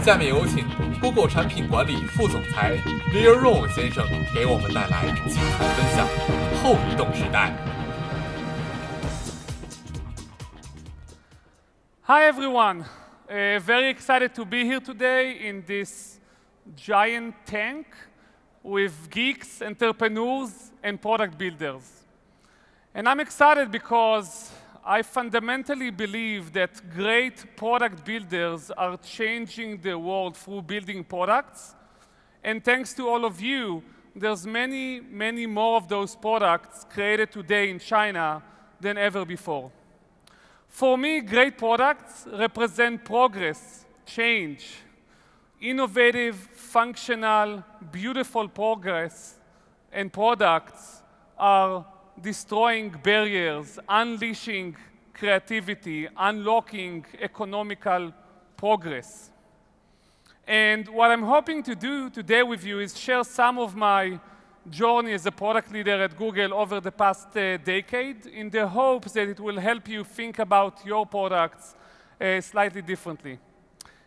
下面有请 Google 产品管理副总裁 l e a r o n 先生给我们带来精彩分享。后移动时代。Hi, everyone. Uh, very excited to be here today in this giant tank with geeks, entrepreneurs, and product builders. And I'm excited because I fundamentally believe that great product builders are changing the world through building products. And thanks to all of you, there's many, many more of those products created today in China than ever before. For me, great products represent progress, change, innovative, functional, beautiful progress and products are destroying barriers, unleashing creativity, unlocking economical progress. And what I'm hoping to do today with you is share some of my journey as a product leader at Google over the past uh, decade in the hopes that it will help you think about your products uh, slightly differently.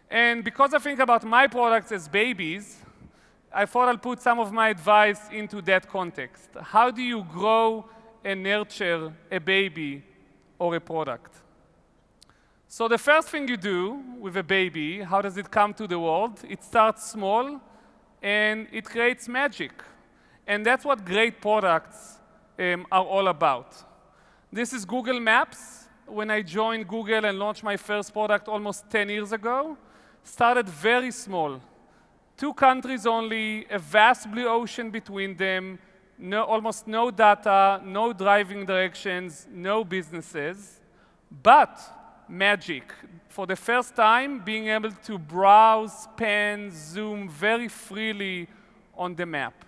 And because I think about my products as babies, I thought I'll put some of my advice into that context. How do you grow and nurture a baby or a product? So the first thing you do with a baby, how does it come to the world? It starts small and it creates magic. And that's what great products um, are all about. This is Google Maps. When I joined Google and launched my first product almost 10 years ago, started very small. Two countries only, a vast blue ocean between them, no, almost no data, no driving directions, no businesses, but magic. For the first time, being able to browse, pan, zoom very freely on the map.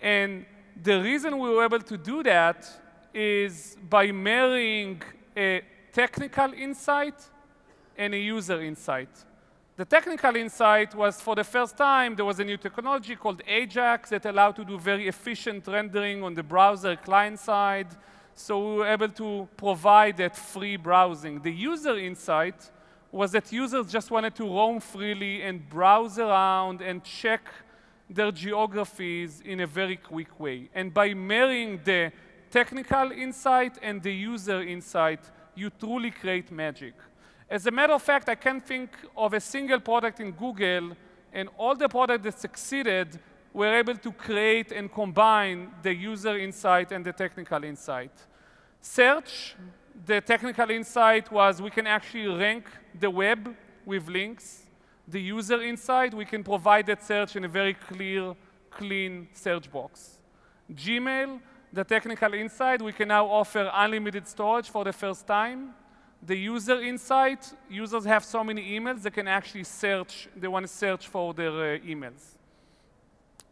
And the reason we were able to do that is by marrying a technical insight and a user insight. The technical insight was for the first time, there was a new technology called Ajax that allowed to do very efficient rendering on the browser client side. So we were able to provide that free browsing. The user insight was that users just wanted to roam freely and browse around and check their geographies in a very quick way. And by marrying the technical insight and the user insight, you truly create magic. As a matter of fact, I can't think of a single product in Google, and all the products that succeeded were able to create and combine the user insight and the technical insight. Search, the technical insight was we can actually rank the web with links. The user insight, we can provide that search in a very clear, clean search box. Gmail, the technical insight, we can now offer unlimited storage for the first time the user insight, users have so many emails, they can actually search, they want to search for their uh, emails.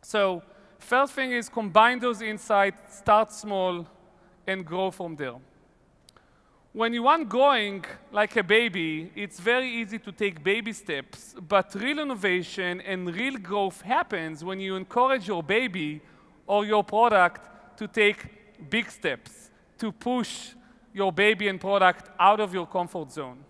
So first thing is combine those insights, start small, and grow from there. When you want growing like a baby, it's very easy to take baby steps, but real innovation and real growth happens when you encourage your baby or your product to take big steps, to push your baby and product out of your comfort zone.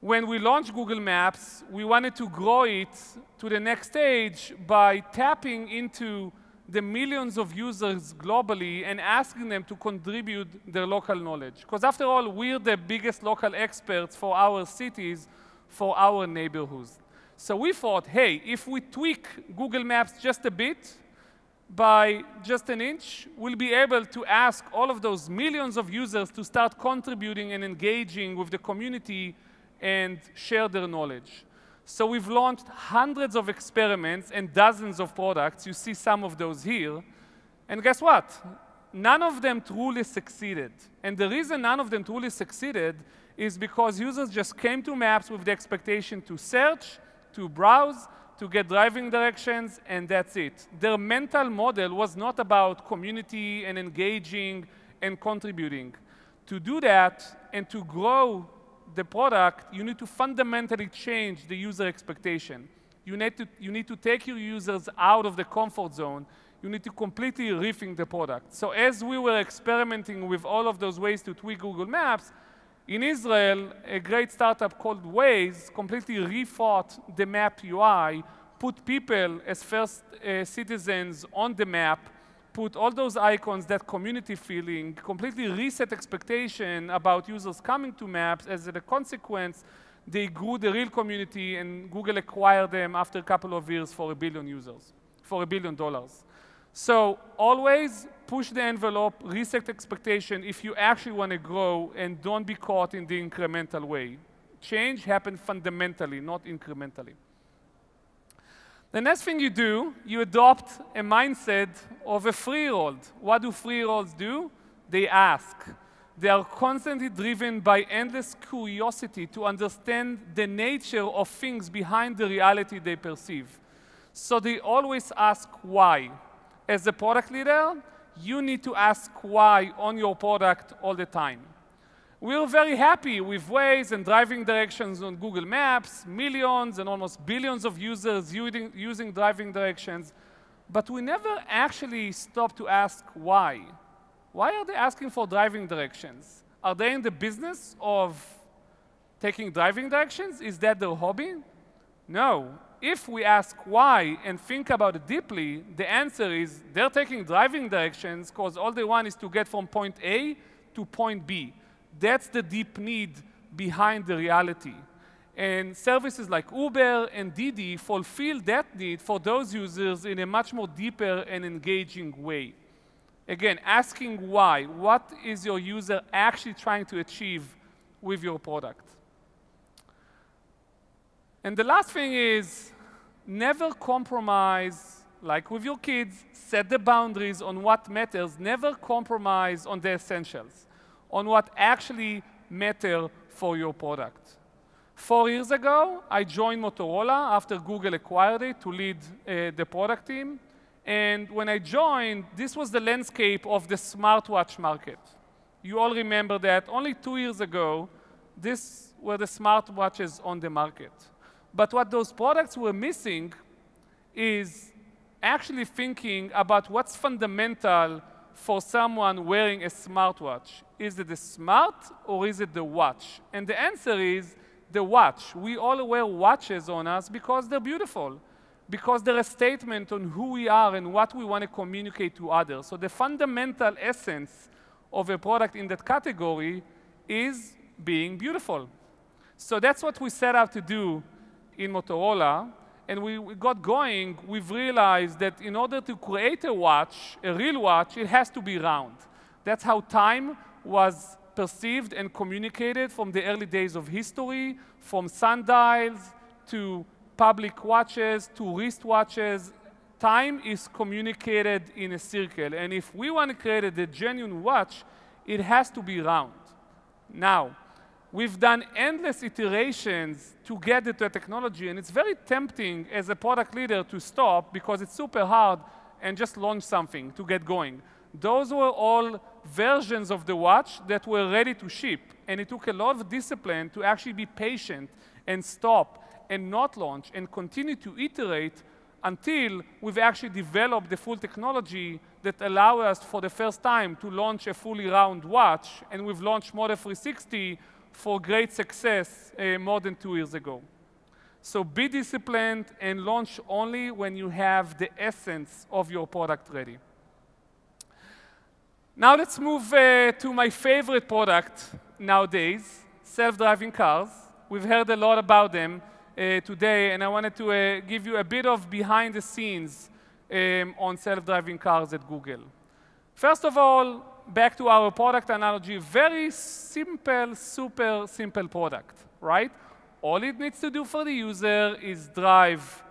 When we launched Google Maps, we wanted to grow it to the next stage by tapping into the millions of users globally and asking them to contribute their local knowledge. Because after all, we're the biggest local experts for our cities, for our neighborhoods. So we thought, hey, if we tweak Google Maps just a bit, by just an inch, we'll be able to ask all of those millions of users to start contributing and engaging with the community and share their knowledge. So we've launched hundreds of experiments and dozens of products. You see some of those here. And guess what? None of them truly succeeded. And the reason none of them truly succeeded is because users just came to Maps with the expectation to search, to browse, to get driving directions, and that's it. Their mental model was not about community and engaging and contributing. To do that and to grow the product, you need to fundamentally change the user expectation. You need to, you need to take your users out of the comfort zone You need to completely rethink the product. So as we were experimenting with all of those ways to tweak Google Maps, in Israel, a great startup called Waze completely rethought the map UI, put people as first uh, citizens on the map, put all those icons, that community feeling, completely reset expectation about users coming to maps. As a consequence, they grew the real community and Google acquired them after a couple of years for a billion users, for a billion dollars. So always push the envelope, reset expectation if you actually want to grow and don't be caught in the incremental way. Change happens fundamentally, not incrementally. The next thing you do, you adopt a mindset of a three-year-old. What do three-year-olds do? They ask. They are constantly driven by endless curiosity to understand the nature of things behind the reality they perceive. So they always ask why as a product leader, you need to ask why on your product all the time. We're very happy with Waze and driving directions on Google Maps, millions and almost billions of users using, using driving directions, but we never actually stop to ask why. Why are they asking for driving directions? Are they in the business of taking driving directions? Is that their hobby? No if we ask why and think about it deeply, the answer is they're taking driving directions because all they want is to get from point A to point B. That's the deep need behind the reality. And services like Uber and Didi fulfill that need for those users in a much more deeper and engaging way. Again, asking why. What is your user actually trying to achieve with your product? And the last thing is never compromise, like with your kids, set the boundaries on what matters, never compromise on the essentials, on what actually matter for your product. Four years ago, I joined Motorola after Google acquired it to lead uh, the product team. And when I joined, this was the landscape of the smartwatch market. You all remember that only two years ago, these were the smartwatches on the market. But what those products were missing is actually thinking about what's fundamental for someone wearing a smartwatch. Is it the smart or is it the watch? And the answer is the watch. We all wear watches on us because they're beautiful, because they're a statement on who we are and what we want to communicate to others. So the fundamental essence of a product in that category is being beautiful. So that's what we set out to do in Motorola, and we, we, got going, we've realized that in order to create a watch, a real watch, it has to be round. That's how time was perceived and communicated from the early days of history, from sundials to public watches to wristwatches. Time is communicated in a circle, and if we want to create a genuine watch, it has to be round. Now, we've done endless iterations to get a technology, and it's very tempting as a product leader to stop because it's super hard and just launch something to get going. Those were all versions of the watch that were ready to ship, and it took a lot of discipline to actually be patient and stop and not launch and continue to iterate until we've actually developed the full technology that allow us for the first time to launch a fully round watch, and we've launched Moto 360 for great success uh, more than two years ago. So be disciplined and launch only when you have the essence of your product ready. Now let's move uh, to my favorite product nowadays, self-driving cars. We've heard a lot about them uh, today, and I wanted to uh, give you a bit of behind the scenes um, on self-driving cars at Google. First of all, back to our product analogy, very simple, super simple product, right? All it needs to do for the user is drive,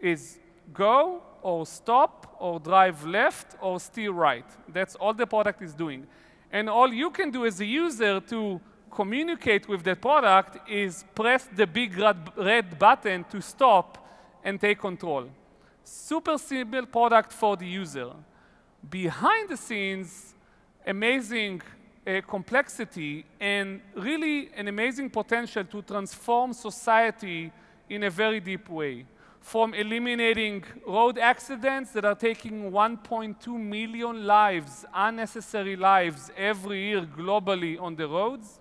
is go or stop or drive left or steer right. That's all the product is doing. And all you can do as a user to communicate with the product is press the big red button to stop and take control. Super simple product for the user. Behind the scenes, amazing uh, complexity and really an amazing potential to transform society in a very deep way. from eliminating road accidents that are taking 1.2 million lives, unnecessary lives, every year globally on the roads,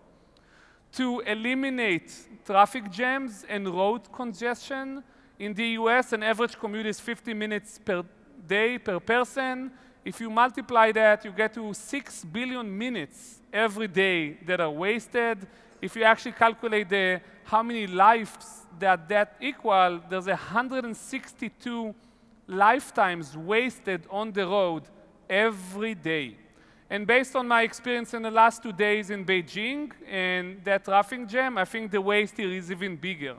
to eliminate traffic jams and road congestion. In the US, an average commute is 50 minutes per day per person. If you multiply that, you get to 6 billion minutes every day that are wasted. If you actually calculate the, how many lives that that equal, there's 162 lifetimes wasted on the road every day. And based on my experience in the last two days in Beijing and that traffic jam, I think the waste here is even bigger.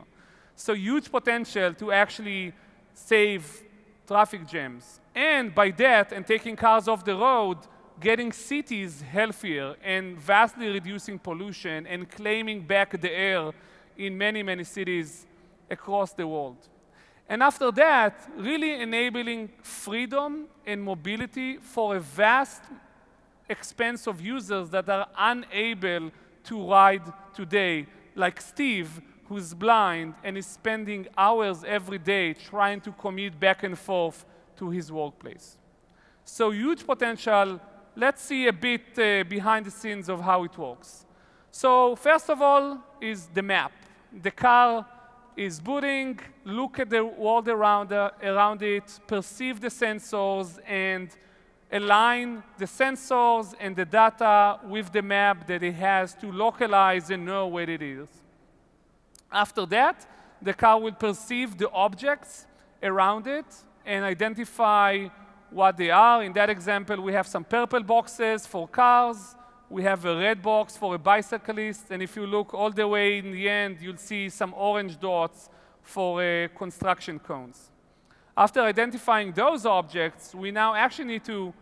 So huge potential to actually save traffic jams. And by that, and taking cars off the road, getting cities healthier and vastly reducing pollution and claiming back the air in many, many cities across the world. And after that, really enabling freedom and mobility for a vast expanse of users that are unable to ride today, like Steve, who's blind and is spending hours every day trying to commute back and forth to his workplace. So huge potential. Let's see a bit uh, behind the scenes of how it works. So first of all is the map. The car is booting, look at the world around, uh, around it, perceive the sensors, and align the sensors and the data with the map that it has to localize and know where it is. After that, the car will perceive the objects around it and identify what they are. In that example, we have some purple boxes for cars, we have a red box for a bicyclist, and if you look all the way in the end, you'll see some orange dots for uh, construction cones. After identifying those objects, we now actually need to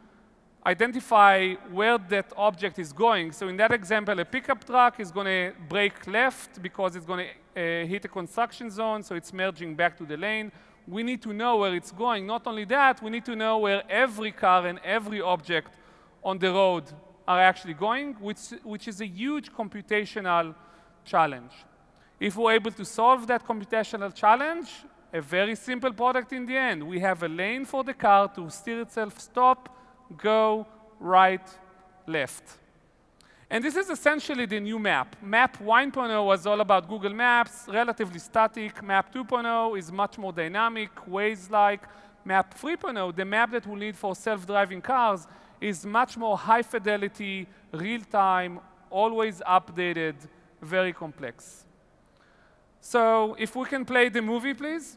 identify where that object is going. So in that example, a pickup truck is going to brake left because it's going to uh, hit a construction zone, so it's merging back to the lane. We need to know where it's going. Not only that, we need to know where every car and every object on the road are actually going, which, which is a huge computational challenge. If we're able to solve that computational challenge, a very simple product in the end. We have a lane for the car to steer itself, stop, go, right, left. And this is essentially the new map. Map 1.0 was all about Google Maps, relatively static. Map 2.0 is much more dynamic, Waze-like. Map 3.0, the map that we'll need for self-driving cars, is much more high fidelity, real time, always updated, very complex. So if we can play the movie, please.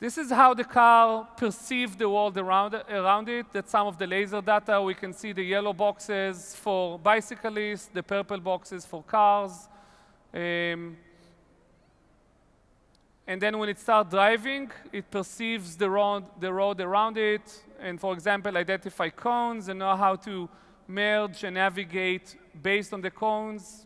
This is how the car perceived the world around, around it. That's some of the laser data. We can see the yellow boxes for bicyclists, the purple boxes for cars. Um, and then when it starts driving, it perceives the road, the road around it, and for example, identify cones and know how to merge and navigate based on the cones.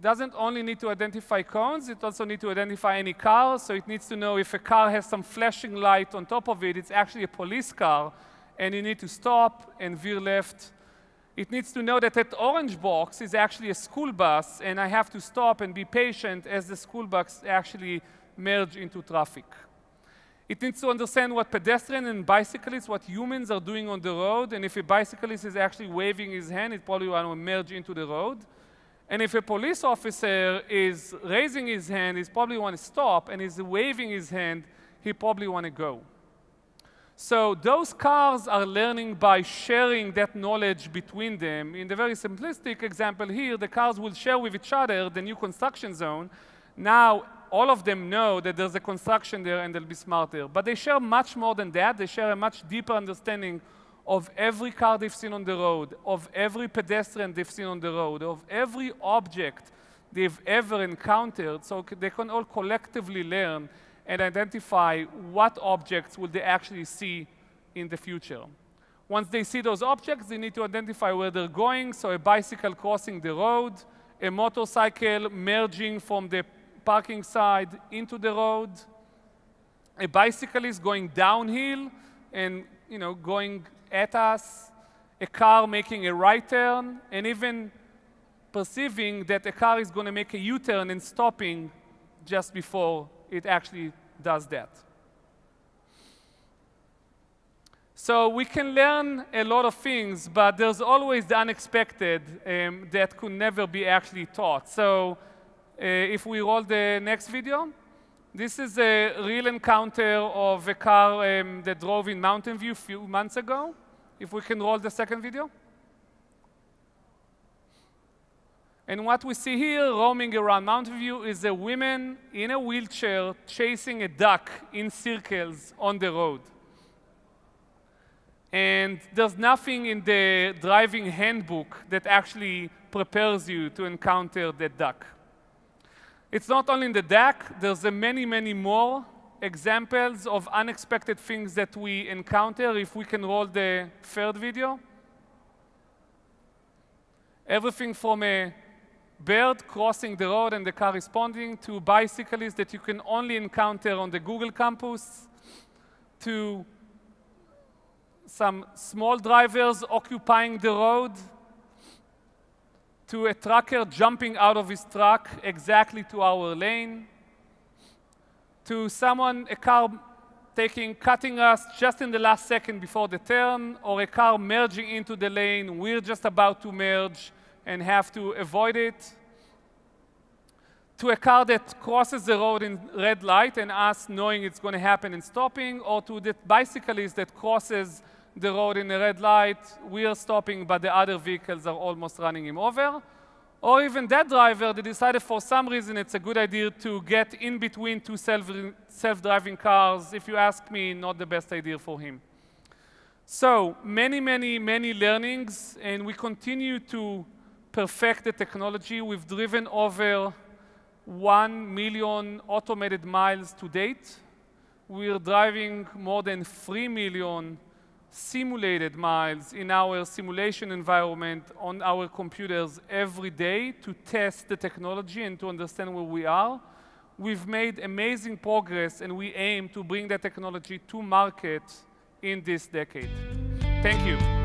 Doesn't only need to identify cones, it also needs to identify any car, so it needs to know if a car has some flashing light on top of it, it's actually a police car, and you need to stop and veer left it needs to know that that orange box is actually a school bus, and I have to stop and be patient as the school bus actually merge into traffic. It needs to understand what pedestrians and bicyclists, what humans are doing on the road, and if a bicyclist is actually waving his hand, it probably to merge into the road. And if a police officer is raising his hand, he probably want to stop, and he's waving his hand, he probably want to go. So those cars are learning by sharing that knowledge between them. In the very simplistic example here, the cars will share with each other the new construction zone. Now, all of them know that there's a construction there and they'll be smarter. But they share much more than that. They share a much deeper understanding of every car they've seen on the road, of every pedestrian they've seen on the road, of every object they've ever encountered. So they can all collectively learn and identify what objects will they actually see in the future. Once they see those objects, they need to identify where they're going, so a bicycle crossing the road, a motorcycle merging from the parking side into the road, a bicyclist going downhill and you know, going at us, a car making a right turn, and even perceiving that a car is going to make a U-turn and stopping just before it actually does that. So we can learn a lot of things, but there's always the unexpected um, that could never be actually taught. So uh, if we roll the next video, this is a real encounter of a car um, that drove in Mountain View a few months ago. If we can roll the second video. And what we see here roaming around Mountain View is a woman in a wheelchair chasing a duck in circles on the road. And there's nothing in the driving handbook that actually prepares you to encounter that duck. It's not only in the duck, there's many, many more examples of unexpected things that we encounter. If we can roll the third video. Everything from a bird crossing the road and the car responding, to bicyclists that you can only encounter on the Google campus, to some small drivers occupying the road, to a trucker jumping out of his truck exactly to our lane, to someone, a car taking, cutting us just in the last second before the turn, or a car merging into the lane, we're just about to merge and have to avoid it, to a car that crosses the road in red light and us knowing it's going to happen and stopping, or to the bicyclist that crosses the road in a red light, we are stopping, but the other vehicles are almost running him over. Or even that driver that decided for some reason it's a good idea to get in between two self-driving cars. If you ask me, not the best idea for him. So many, many, many learnings, and we continue to perfect the technology. We've driven over 1 million automated miles to date. We're driving more than 3 million simulated miles in our simulation environment on our computers every day to test the technology and to understand where we are. We've made amazing progress and we aim to bring that technology to market in this decade. Thank you.